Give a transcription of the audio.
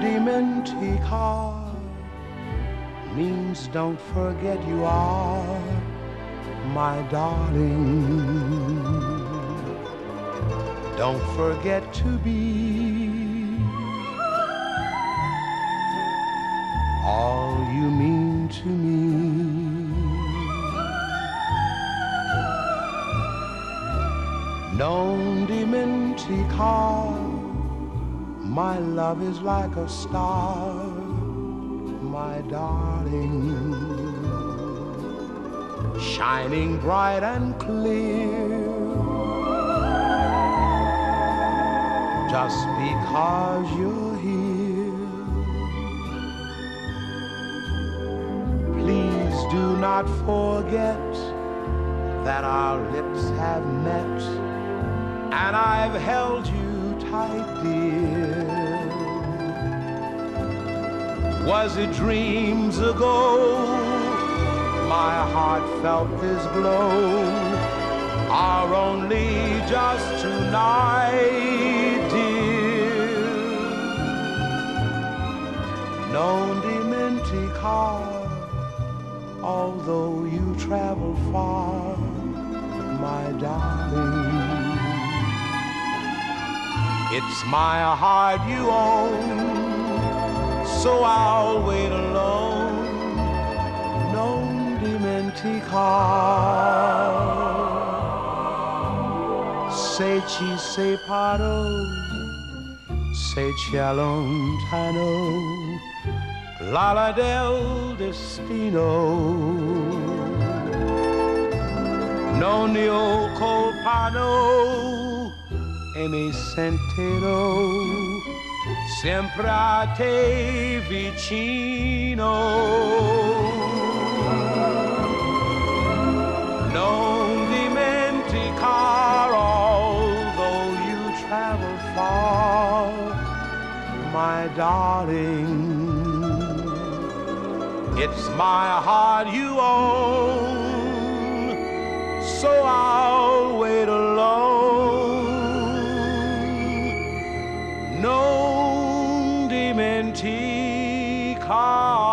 dimenticar means don't forget you are my darling. Don't forget to be all you mean to me. Non dimenticar, my love is like a star, my darling, shining bright and clear. Just because you're here, please do not forget that our lips have met and I've held you tight, dear. Was it dreams ago? My heart felt this glow, are only just tonight, dear. Non dimenticar, although you travel far, my darling. It's my heart you own, so I'll wait alone. Non dimenticar. Se ci separo, se c'è lontano, l'ala del destino. Non io colpano e mi sentirò sempre a te vicino. Non dimenticar, although you travel far, my darling. It's my heart you own, so I'll tea car.